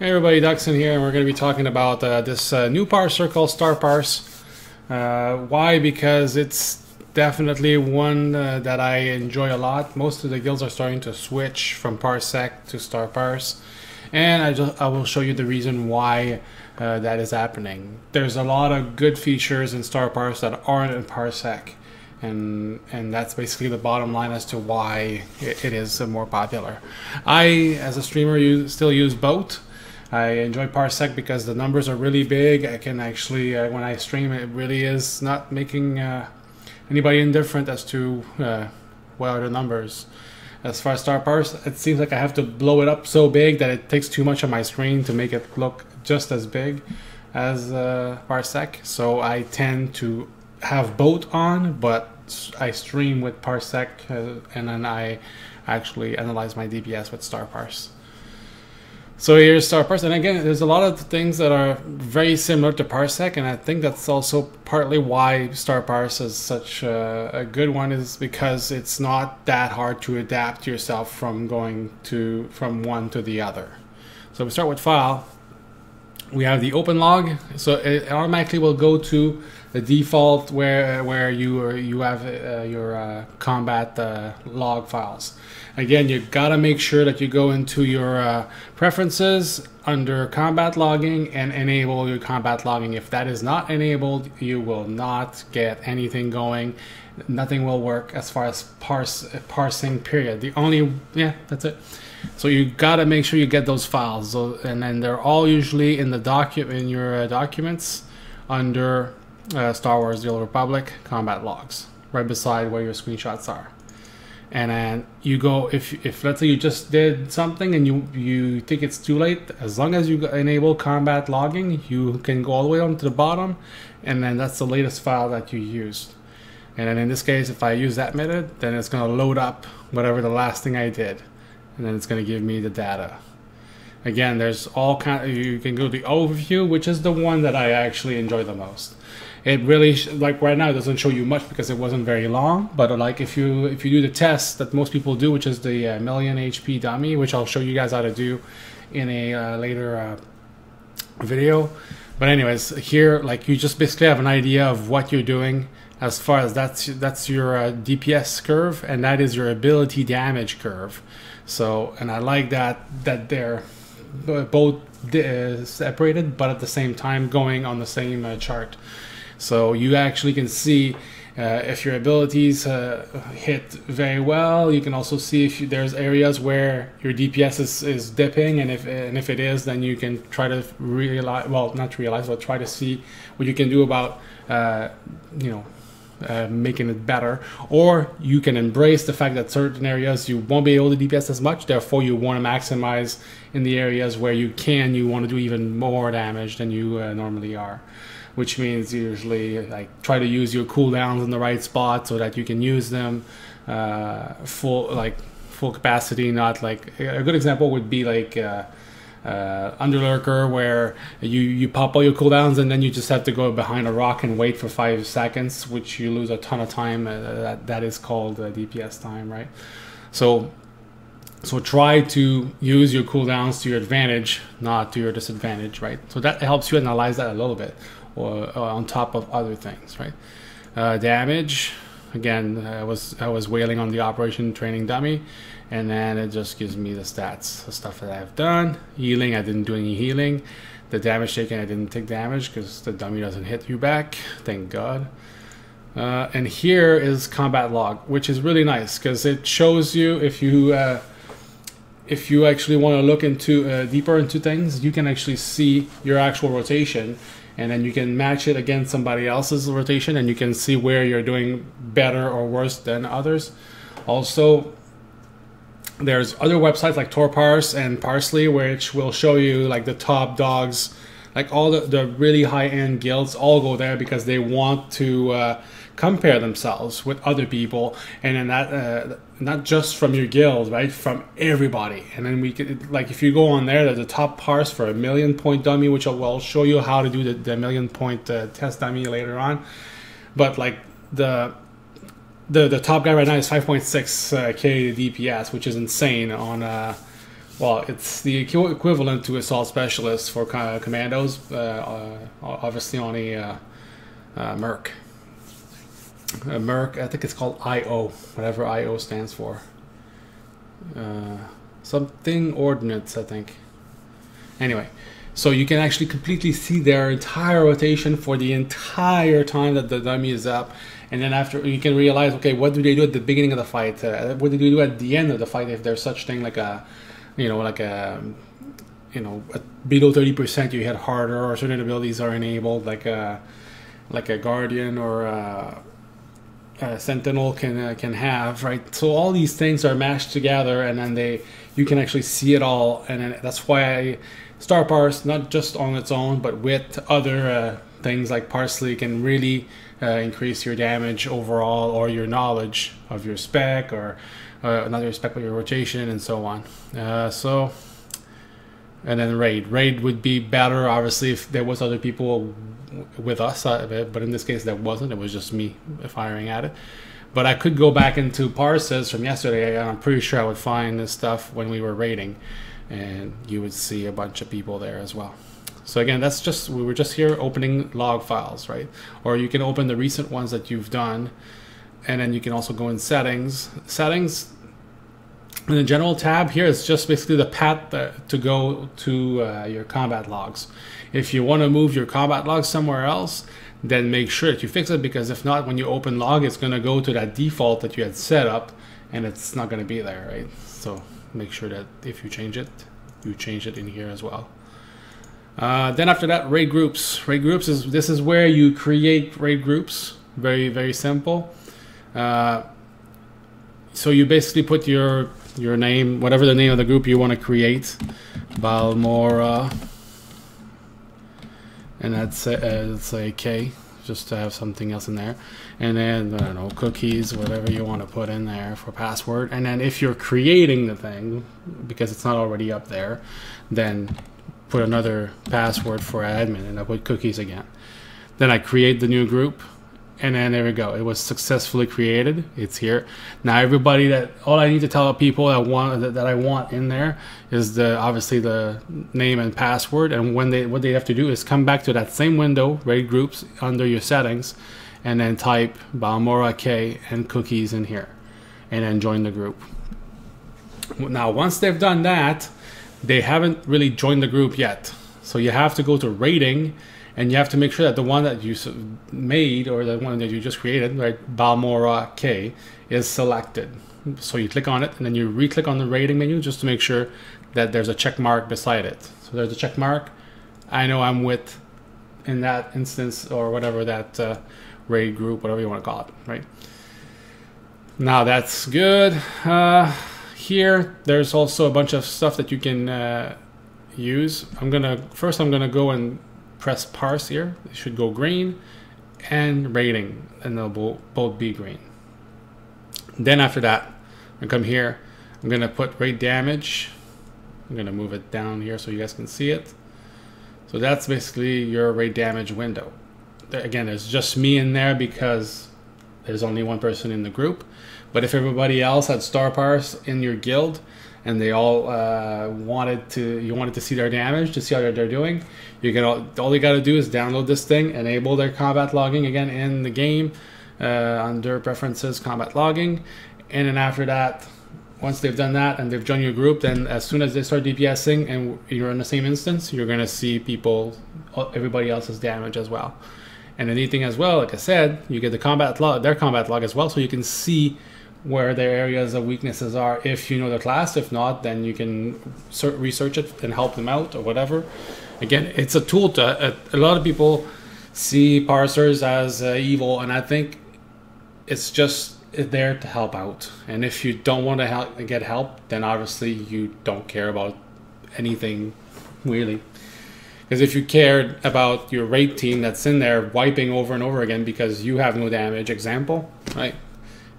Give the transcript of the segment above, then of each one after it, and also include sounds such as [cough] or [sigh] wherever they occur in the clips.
Hey everybody, Dxun here, and we're going to be talking about uh, this uh, new parser called Star Parse. Uh, why? Because it's definitely one uh, that I enjoy a lot. Most of the guilds are starting to switch from Parsec to Star Parse, and I, just, I will show you the reason why uh, that is happening. There's a lot of good features in Star Parse that aren't in Parsec, and and that's basically the bottom line as to why it, it is more popular. I, as a streamer, use, still use both. I enjoy Parsec because the numbers are really big. I can actually, uh, when I stream, it really is not making uh, anybody indifferent as to uh, what are the numbers. As far as Star Parse, it seems like I have to blow it up so big that it takes too much of my screen to make it look just as big as uh, Parsec. So I tend to have both on, but I stream with Parsec uh, and then I actually analyze my DPS with Star Parse. So here's Star Parse, and again, there's a lot of things that are very similar to Parsec, and I think that's also partly why Star Parse is such a, a, good one, is because it's not that hard to adapt yourself from going to from one to the other. So we start with file. We have the open log, so it automatically will go to the default where where you you have uh, your uh, combat uh, log files. Again, you gotta make sure that you go into your uh, preferences under combat logging and enable your combat logging. If that is not enabled, you will not get anything going. Nothing will work as far as parse parsing. Period. The only yeah, that's it. So you gotta make sure you get those files, so, and then they're all usually in the document in your uh, documents under uh, Star Wars: The Old Republic combat logs, right beside where your screenshots are. And then you go if if let's say you just did something and you you think it's too late as long as you enable combat logging you can go all the way down to the bottom and then that's the latest file that you used. And then in this case if I use that method then it's going to load up whatever the last thing I did. And then it's going to give me the data again there's all kind of, you can go to the overview which is the one that I actually enjoy the most. It really like right now it doesn't show you much because it wasn't very long but like if you if you do the test that most people do which is the uh, million hp dummy which i'll show you guys how to do in a uh, later uh, video. But anyways here like you just basically have an idea of what you're doing as far as that's that's your uh, dps curve and that is your ability damage curve. So and i like that that they're both uh, separated but at the same time going on the same uh, chart so you actually can see uh, if your abilities uh, hit very well. You can also see if you, there's areas where your DPS is, is dipping, and if and if it is, then you can try to realize. Well, not realize, but try to see what you can do about uh, you know. Uh, making it better, or you can embrace the fact that certain areas you won't be able to DPS as much. Therefore, you want to maximize in the areas where you can. You want to do even more damage than you uh, normally are which means usually like try to use your cooldowns in the right spot so that you can use them uh, full like full capacity. Not like a good example would be like. Uh, uh, Underlurker, where you, you pop all your cooldowns and then you just have to go behind a rock and wait for five seconds, which you lose a ton of time. Uh, that, that is called uh, DPS time, right? So, so try to use your cooldowns to your advantage, not to your disadvantage, right? So that helps you analyze that a little bit or, or on top of other things, right? Uh, damage, again, I was I was wailing on the operation training dummy, and then it just gives me the stats, the stuff that I've done. Healing, I didn't do any healing. The damage taken, I didn't take damage because the dummy doesn't hit you back. Thank God. Uh, and here is combat log, which is really nice because it shows you if you uh, if you actually want to look into uh, deeper into things, you can actually see your actual rotation and then you can match it against somebody else's rotation and you can see where you're doing better or worse than others. Also, there's other websites like Torparse and Parsely which will show you like the top dogs, like all the, the really high end guilds all go there because they want to uh, compare themselves with other people. And then that uh, not just from your guild right? From everybody. And then we could like if you go on there there's a top parse for a million point dummy which I'll, I'll show you how to do the, the million point uh, test dummy later on. But like the the the top guy right now is 5.6 uh, k DPS which is insane on uh well, it's the equivalent to assault specialist for co- commandos, uh, uh, obviously on a uh, uh, Merc. A Merc, I think it's called IO, whatever IO stands for. Uh, something ordnance, I think. Anyway, so you can actually completely see their entire rotation for the entire time that the dummy is up. And then after you can realize, okay, what do they do at the beginning of the fight? Uh, what do they do at the end of the fight if there's such thing like a, you know, like a, you know, below thirty percent you hit harder or certain abilities are enabled, like a, like a guardian or a, sentinel can uh, can have, right? So all these things are mashed together, and then they you can actually see it all, and that's why I, Star not just on its own, but with other uh, things like Parsely can really uh, increase your damage overall or your knowledge of your spec or uh, not your spec but your rotation and so on. Uh, so and then raid. Raid would be better obviously if there was other people with us, uh, but in this case there wasn't. It was just me firing at it. But I could go back into parses from yesterday, and I'm pretty sure I would find this stuff when we were raiding, and you would see a bunch of people there as well. So again, that's just we were just here opening log files, right? Or you can open the recent ones that you've done, and then you can also go in settings. Settings in the general tab here is just basically the path to go to uh, your combat logs. If you want to move your combat logs somewhere else, then make sure that you fix it because if not, when you open log, it's going to go to that default that you had set up and it's not going to be there, right? So make sure that if you change it, you change it in here as well. Uh, then after that, raid groups. Raid groups is this is where you create raid groups. Very very simple. Uh, so you basically put your your name, whatever the name of the group you want to create, Balmora, and that's uh, it's a K, just to have something else in there, and then I don't know cookies, whatever you want to put in there for password, and then if you're creating the thing because it's not already up there, then put another password for admin, and I put cookies again. Then I create the new group and then there we go. It was successfully created. It's here. Now everybody that all i need to tell people that want that, that i want in there is the obviously the name and password and when they what they have to do is come back to that same window raid groups under your settings and then type balmora k and cookies in here and then join the group. Now once they've done that they haven't really joined the group yet so you have to go to rating and you have to make sure that the one that you made or the one that you just created, right, Balmora K, is selected. So you click on it and then you re-click on the rating menu just to make sure that there's a check mark beside it. So there's a check mark. I know I'm with in that instance or whatever that uh, raid group, whatever you want to call it, right? Now that's good. Uh, here, there's also a bunch of stuff that you can uh, use. I'm gonna first. I'm gonna go and press parse here. It should go green and rating, and they'll both be green. Then after that, I come here. I'm gonna put raid damage. I'm gonna move it down here so you guys can see it. So that's basically your raid damage window. Again, there's just me in there because there's only one person in the group. But if everybody else had star parse in your guild, and they all uh, wanted to you wanted to see their damage to see how they're doing you can all, all you got to do is download this thing enable their combat logging again in the game uh, under preferences combat logging and then after that once they've done that and they've joined your group then as soon as they start dpsing and you're in the same instance you're going to see people everybody else's damage as well and anything as well like i said you get the combat log their combat log as well so you can see where their areas of weaknesses are if you know the class. If not, then you can research it and help them out or whatever. Again, it's a tool to. A, a lot of people see parsers as uh, evil, and I think it's just there to help out. And if you don't want to help, get help, then obviously you don't care about anything really. Because if you cared about your raid team that's in there wiping over and over again because you have no damage, example, right?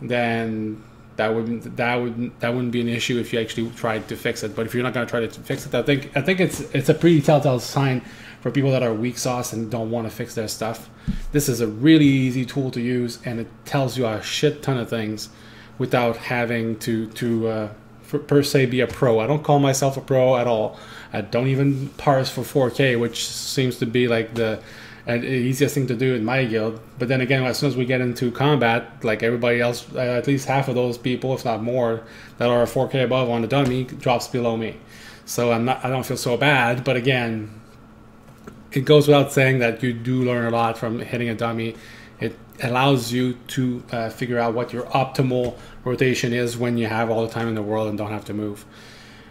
then that would that would that wouldn't be an issue if you actually tried to fix it. But if you're not going to try to fix it, I think I think it's it's a pretty telltale sign for people that are weak sauce and don't want to fix their stuff. This is a really easy tool to use, and it tells you a shit ton of things without having to to uh, for, per se be a pro. I don't call myself a pro at all. I don't even parse for 4K, which seems to be like the easiest thing to do in my guild. But then again, as soon as we get into combat, like everybody else, uh, at least half of those people, if not more, that are 4K above on the dummy drops below me. So I'm not. I don't feel so bad. But again, it goes without saying that you do learn a lot from hitting a dummy. Allows you to uh, figure out what your optimal rotation is when you have all the time in the world and don't have to move.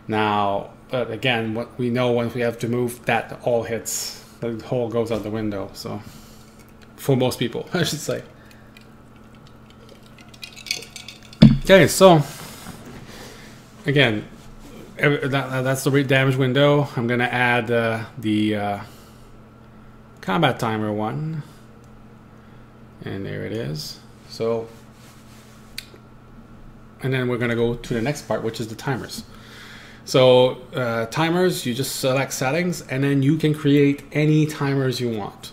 Now, but again, what we know once we have to move, that all hits. The whole goes out the window. So, for most people, [laughs] I should say. Okay, so again, that, that's the damage window. I'm gonna add uh, the uh, combat timer one, and there it is. So, and then we're gonna go to the next part, which is the timers. So uh, timers, you just select settings, and then you can create any timers you want.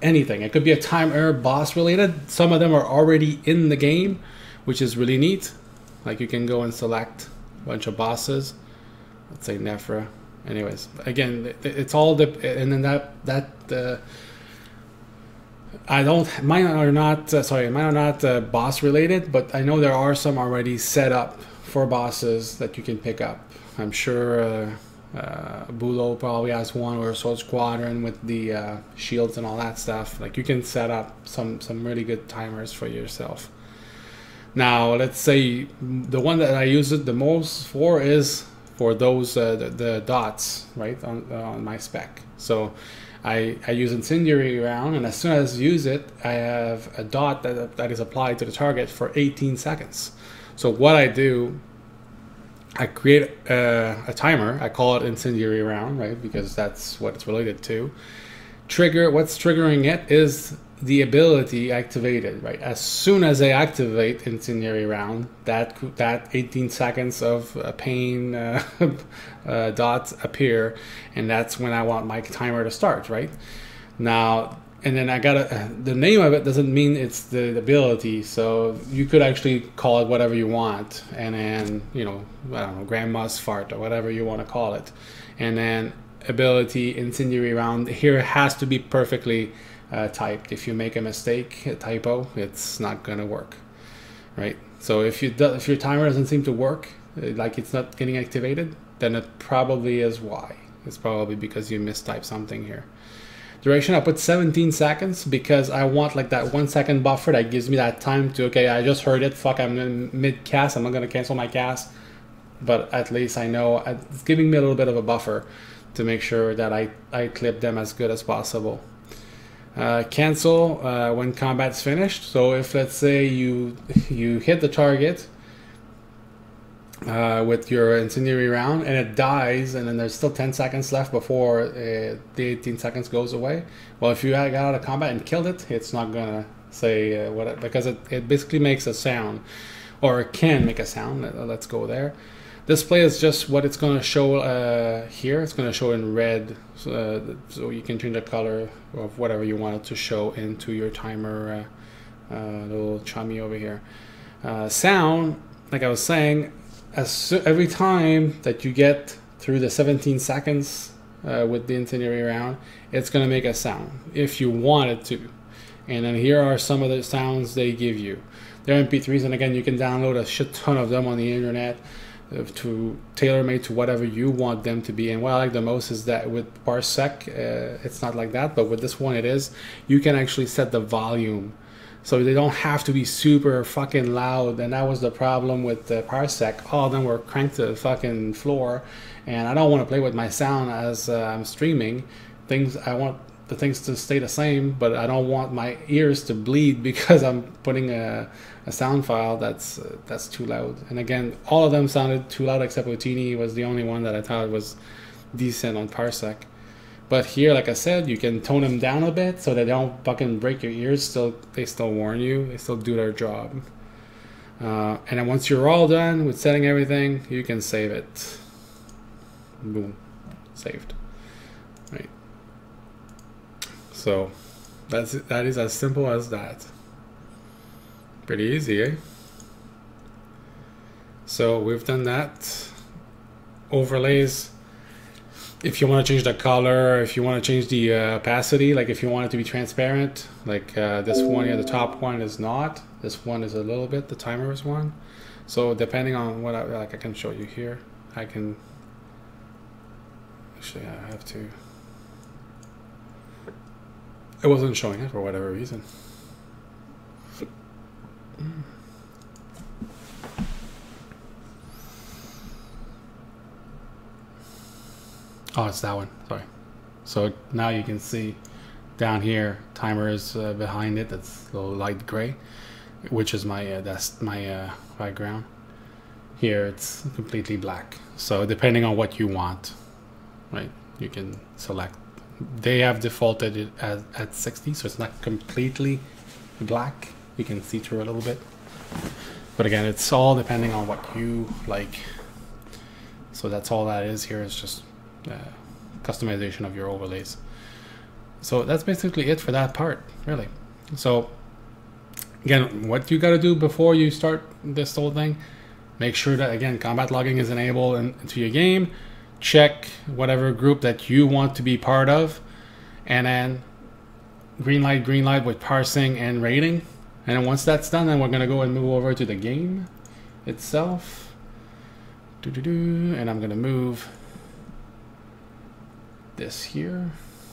Anything. It could be a timer boss related. Some of them are already in the game, which is really neat. Like you can go and select a bunch of bosses. Let's say Nefra. Anyways, again, it's all the and then that that uh, I don't mine are not uh, sorry mine are not uh, boss related, but I know there are some already set up for bosses that you can pick up. I'm sure uh, uh, Bulo probably has one or Sword Squadron with the uh, shields and all that stuff. Like you can set up some some really good timers for yourself. Now let's say the one that I use it the most for is for those uh, the, the, dots right on, on my spec. So I, I use incendiary round and as soon as I use it I have a dot that, that is applied to the target for 18 seconds. So what I do I create a, a, timer. I call it incendiary round, right? Because that's what it's related to. Trigger. What's triggering it is the ability activated, right? As soon as I activate incendiary round, that that 18 seconds of uh, pain uh, [laughs] uh, dots appear, and that's when I want my timer to start, right? Now, and then I gotta. Uh, the name of it doesn't mean it's the ability, so you could actually call it whatever you want, and then you know, I don't know, grandma's fart or whatever you want to call it, and then ability incendiary round here has to be perfectly uh, typed. If you make a mistake, a typo, it's not gonna work, right? So if you do, if your timer doesn't seem to work, uh, like it's not getting activated, then it probably is why. It's probably because you mistyped something here. Duration, I put 17 seconds because I want like that one second buffer that gives me that time to, okay, I just heard it, fuck, I'm in mid cast, I'm not gonna cancel my cast. But at least I know it's giving me a little bit of a buffer to make sure that I, I clip them as good as possible. Uh, cancel uh, when combat's finished. So if let's say you [laughs] you hit the target uh, with your incendiary round and it dies, and then there's still 10 seconds left before uh, the 18 seconds goes away. Well, if you got out of combat and killed it, it's not gonna say uh, what because it, it basically makes a sound or it can make a sound. Let's go there. Display is just what it's going to show uh, here. It's going to show in red, uh, so you can change the color of whatever you want it to show into your timer. Uh, uh little chummy over here. Uh, sound, like I was saying, as so every time that you get through the 17 seconds with the incendiary round, it's going to make a sound if you want it to. And then here are some of the sounds they give you. They're MP3s, and again, you can download a shit ton of them on the internet to tailor made to whatever you want them to be. And what I like the most is that with Parsec, uh, it's not like that, but with this one, it is. You can actually set the volume. So they don't have to be super fucking loud, and that was the problem with the Parsec. All of them were cranked to the fucking floor, and I don't want to play with my sound as uh, I'm streaming. Things I want the things to stay the same, but I don't want my ears to bleed [laughs] because I'm putting a, a sound file that's uh, that's too loud. And again, all of them sounded too loud except Otini was the only one that I thought was decent on Parsec. But here, like I said, you can tone them down a bit so they don't fucking break your ears. Still, they still warn you. They still do their job. Uh, and then once you're all done with setting everything, you can save it. Boom, saved. Right. So that's that is as simple as that. Pretty easy, eh? So we've done that. Overlays. If you want to change the color, if you want to change the uh, opacity, like if you want it to be transparent, like uh, this one here, the top one is not. This one is a little bit, the timer is one. So depending on what I, like I can show you here, I can, actually I have to, it wasn't showing it for whatever reason. Oh, it's that one. Sorry. So now you can see down here, timer is uh, behind it. That's a little light gray, which is my uh, that's my uh, background. Here it's completely black. So depending on what you want, right, you can select. They have defaulted it at, at 60, so it's not completely black. You can see through a little bit. But again, it's all depending on what you like. So that's all that is here is just uh, customization of your overlays. So that's basically it for that part, really. So again, what you got to do before you start this whole thing, make sure that again combat logging is enabled into your game. Check whatever group that you want to be part of, and then green light, green light with parsing and rating. And once that's done, then we're gonna go and move over to the game itself. Doo -doo -doo, and I'm gonna move this here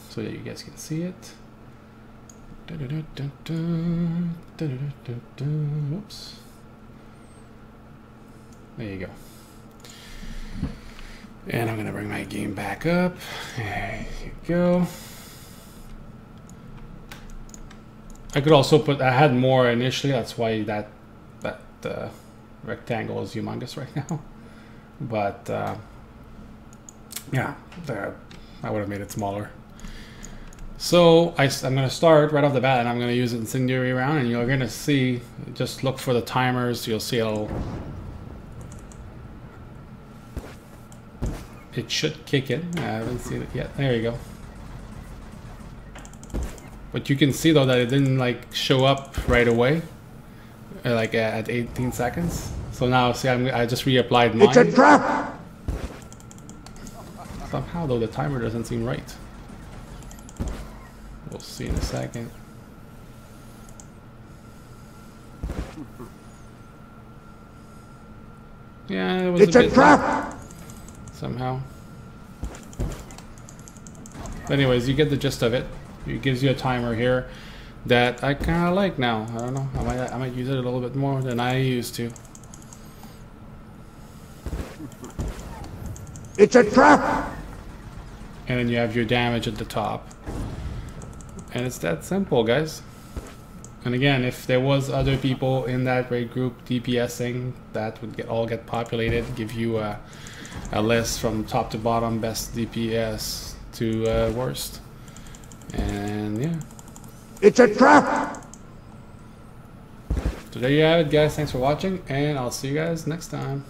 so that you guys can see it. Oops. There you go. And I'm to bring my game back up. There you go. I could also put, I had more initially, that's why that, that uh, rectangle is humongous [laughs] right now. But, uh, yeah, the I would have made it smaller. So I, am going to start right off the bat and I'm going to use incendiary round and you're going to see, just look for the timers, you'll see it'll, it should kick in. I haven't seen it yet. There you go. But you can see though that it didn't like show up right away, uh, like at 18 seconds. So now see, I'm, I just reapplied mine. It's a trap! Somehow though the timer doesn't seem right. We'll see in a second. Yeah, it was It's a, a trap! Somehow. But anyways, you get the gist of it. It gives you a timer here that I kind of like now. I don't know. I might I might use it a little bit more than I used to. It's a trap! and then you have your damage at the top. And it's that simple, guys. And again, if there was other people in that raid group DPSing, that would get all get populated, give you a, a list from top to bottom, best DPS to uh, worst. And yeah. It's a trap! So there you have it, guys. Thanks for watching, and I'll see you guys next time.